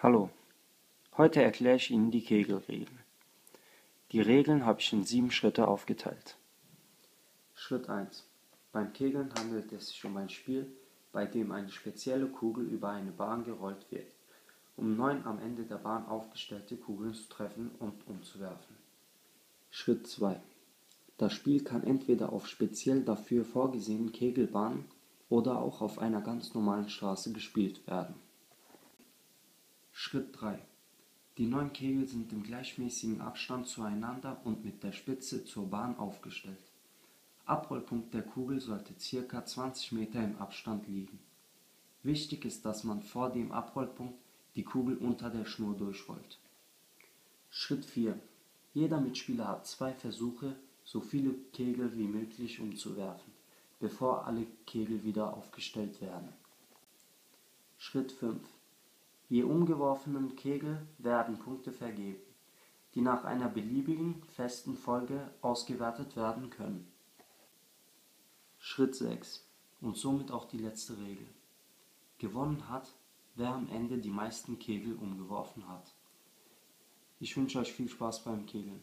Hallo, heute erkläre ich Ihnen die Kegelregeln. Die Regeln habe ich in sieben Schritte aufgeteilt. Schritt 1. Beim Kegeln handelt es sich um ein Spiel, bei dem eine spezielle Kugel über eine Bahn gerollt wird, um neun am Ende der Bahn aufgestellte Kugeln zu treffen und umzuwerfen. Schritt 2. Das Spiel kann entweder auf speziell dafür vorgesehenen Kegelbahnen oder auch auf einer ganz normalen Straße gespielt werden. Schritt 3. Die neun Kegel sind im gleichmäßigen Abstand zueinander und mit der Spitze zur Bahn aufgestellt. Abrollpunkt der Kugel sollte ca. 20 Meter im Abstand liegen. Wichtig ist, dass man vor dem Abrollpunkt die Kugel unter der Schnur durchrollt. Schritt 4. Jeder Mitspieler hat zwei Versuche, so viele Kegel wie möglich umzuwerfen, bevor alle Kegel wieder aufgestellt werden. Schritt 5. Je umgeworfenen Kegel werden Punkte vergeben, die nach einer beliebigen festen Folge ausgewertet werden können. Schritt 6 und somit auch die letzte Regel. Gewonnen hat, wer am Ende die meisten Kegel umgeworfen hat. Ich wünsche euch viel Spaß beim Kegeln.